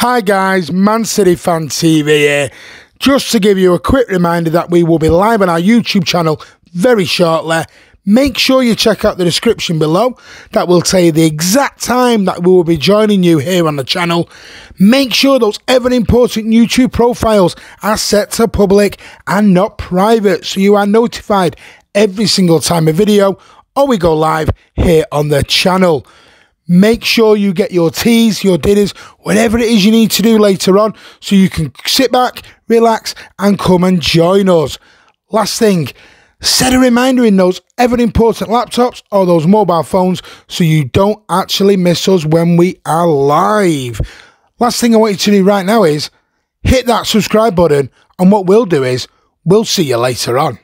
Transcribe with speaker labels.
Speaker 1: Hi guys, Man City Fan TV here. Just to give you a quick reminder that we will be live on our YouTube channel very shortly. Make sure you check out the description below. That will tell you the exact time that we will be joining you here on the channel. Make sure those ever important YouTube profiles are set to public and not private so you are notified every single time a video or we go live here on the channel. Make sure you get your teas, your dinners, whatever it is you need to do later on so you can sit back, relax, and come and join us. Last thing, set a reminder in those ever important laptops or those mobile phones so you don't actually miss us when we are live. Last thing I want you to do right now is hit that subscribe button, and what we'll do is we'll see you later on.